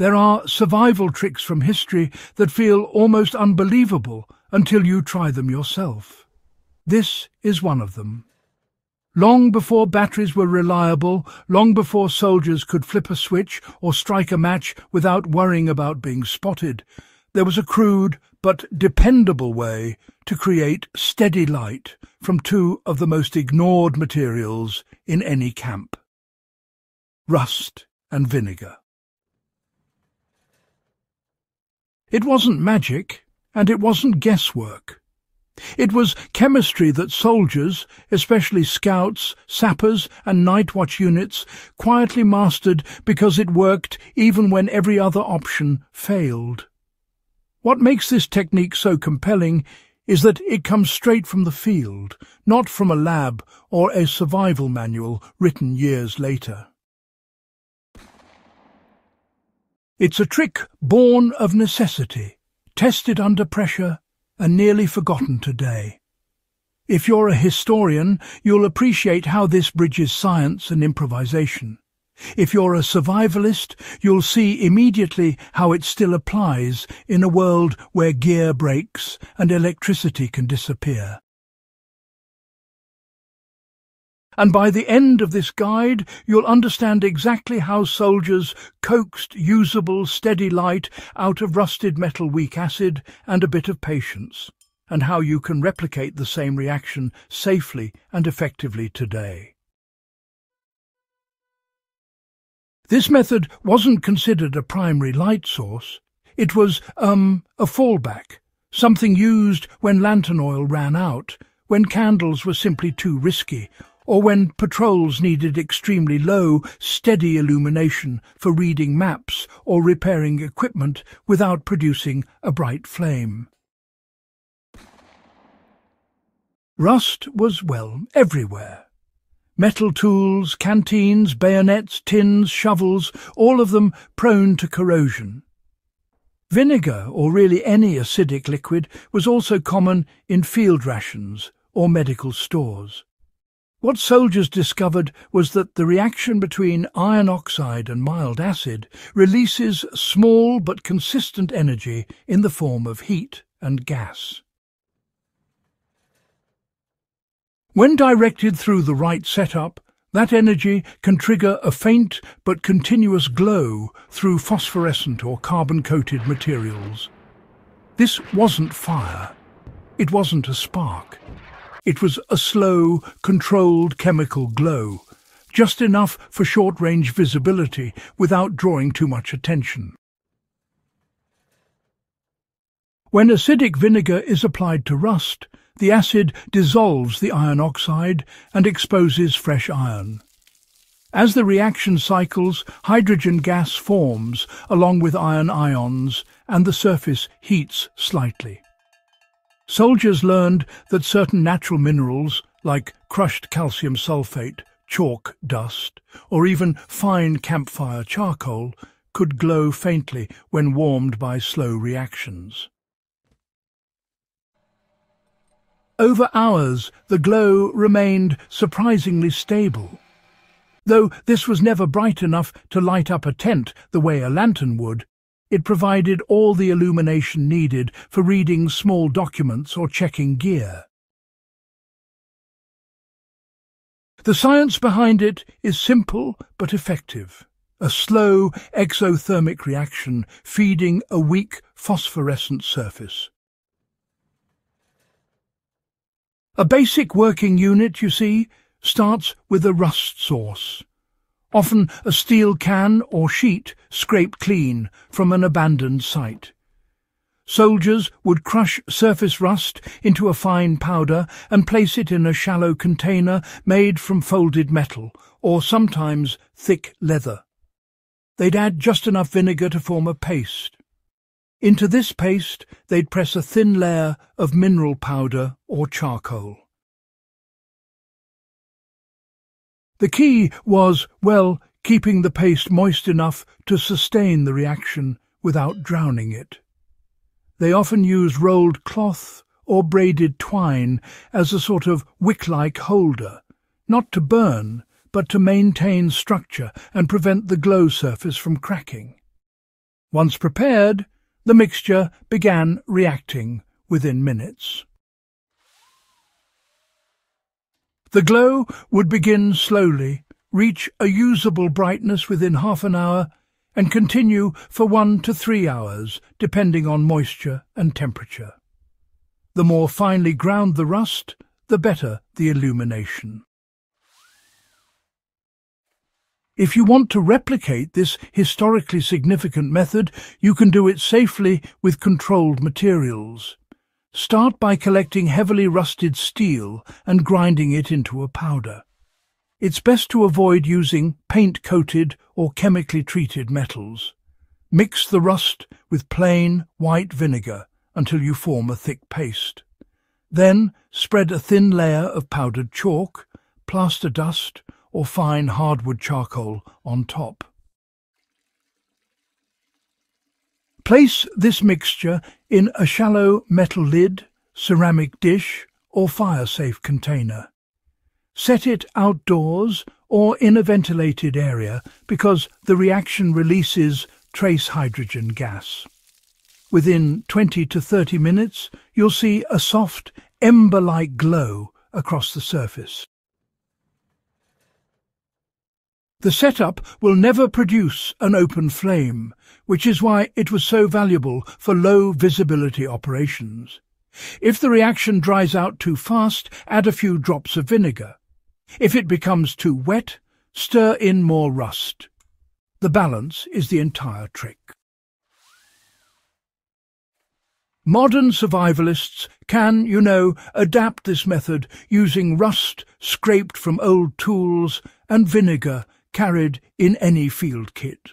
There are survival tricks from history that feel almost unbelievable until you try them yourself. This is one of them. Long before batteries were reliable, long before soldiers could flip a switch or strike a match without worrying about being spotted, there was a crude but dependable way to create steady light from two of the most ignored materials in any camp. Rust and vinegar. It wasn't magic, and it wasn't guesswork. It was chemistry that soldiers, especially scouts, sappers and night watch units, quietly mastered because it worked even when every other option failed. What makes this technique so compelling is that it comes straight from the field, not from a lab or a survival manual written years later. It's a trick born of necessity, tested under pressure and nearly forgotten today. If you're a historian, you'll appreciate how this bridges science and improvisation. If you're a survivalist, you'll see immediately how it still applies in a world where gear breaks and electricity can disappear. And by the end of this guide you'll understand exactly how soldiers coaxed usable steady light out of rusted metal weak acid and a bit of patience, and how you can replicate the same reaction safely and effectively today. This method wasn't considered a primary light source. It was, um, a fallback, something used when lantern oil ran out, when candles were simply too risky, or when patrols needed extremely low, steady illumination for reading maps or repairing equipment without producing a bright flame. Rust was, well, everywhere. Metal tools, canteens, bayonets, tins, shovels, all of them prone to corrosion. Vinegar, or really any acidic liquid, was also common in field rations or medical stores. What soldiers discovered was that the reaction between iron oxide and mild acid releases small but consistent energy in the form of heat and gas. When directed through the right setup, that energy can trigger a faint but continuous glow through phosphorescent or carbon-coated materials. This wasn't fire. It wasn't a spark. It was a slow, controlled chemical glow, just enough for short-range visibility without drawing too much attention. When acidic vinegar is applied to rust, the acid dissolves the iron oxide and exposes fresh iron. As the reaction cycles, hydrogen gas forms along with iron ions and the surface heats slightly. Soldiers learned that certain natural minerals, like crushed calcium sulfate, chalk dust, or even fine campfire charcoal, could glow faintly when warmed by slow reactions. Over hours, the glow remained surprisingly stable. Though this was never bright enough to light up a tent the way a lantern would, it provided all the illumination needed for reading small documents or checking gear. The science behind it is simple but effective. A slow exothermic reaction feeding a weak phosphorescent surface. A basic working unit, you see, starts with a rust source often a steel can or sheet scraped clean from an abandoned site. Soldiers would crush surface rust into a fine powder and place it in a shallow container made from folded metal, or sometimes thick leather. They'd add just enough vinegar to form a paste. Into this paste they'd press a thin layer of mineral powder or charcoal. The key was, well, keeping the paste moist enough to sustain the reaction without drowning it. They often used rolled cloth or braided twine as a sort of wick-like holder, not to burn, but to maintain structure and prevent the glow surface from cracking. Once prepared, the mixture began reacting within minutes. The glow would begin slowly, reach a usable brightness within half an hour, and continue for one to three hours, depending on moisture and temperature. The more finely ground the rust, the better the illumination. If you want to replicate this historically significant method, you can do it safely with controlled materials. Start by collecting heavily rusted steel and grinding it into a powder. It's best to avoid using paint-coated or chemically treated metals. Mix the rust with plain white vinegar until you form a thick paste. Then spread a thin layer of powdered chalk, plaster dust, or fine hardwood charcoal on top. Place this mixture in a shallow metal lid, ceramic dish or fire-safe container. Set it outdoors or in a ventilated area because the reaction releases trace hydrogen gas. Within 20 to 30 minutes, you'll see a soft, ember-like glow across the surface. The setup will never produce an open flame, which is why it was so valuable for low visibility operations. If the reaction dries out too fast, add a few drops of vinegar. If it becomes too wet, stir in more rust. The balance is the entire trick. Modern survivalists can, you know, adapt this method using rust scraped from old tools and vinegar carried in any field kit.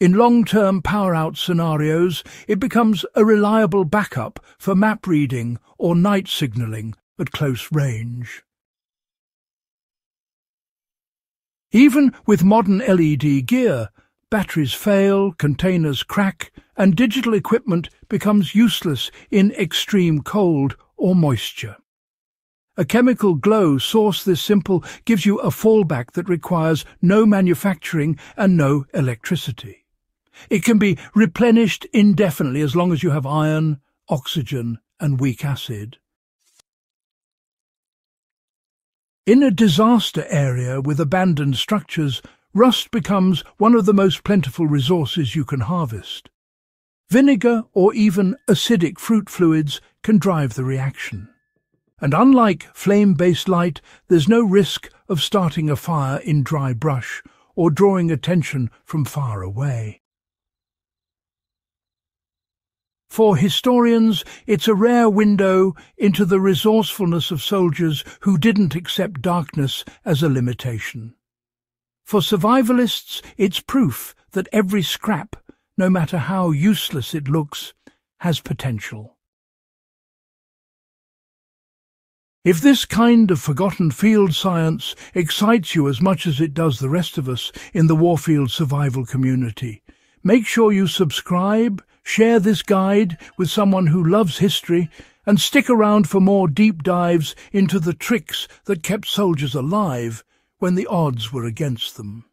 In long-term power-out scenarios, it becomes a reliable backup for map reading or night signalling at close range. Even with modern LED gear, batteries fail, containers crack, and digital equipment becomes useless in extreme cold or moisture. A chemical glow source this simple gives you a fallback that requires no manufacturing and no electricity. It can be replenished indefinitely as long as you have iron, oxygen and weak acid. In a disaster area with abandoned structures, rust becomes one of the most plentiful resources you can harvest. Vinegar or even acidic fruit fluids can drive the reaction. And unlike flame-based light, there's no risk of starting a fire in dry brush or drawing attention from far away. For historians, it's a rare window into the resourcefulness of soldiers who didn't accept darkness as a limitation. For survivalists, it's proof that every scrap, no matter how useless it looks, has potential. If this kind of forgotten field science excites you as much as it does the rest of us in the Warfield survival community, make sure you subscribe, share this guide with someone who loves history, and stick around for more deep dives into the tricks that kept soldiers alive when the odds were against them.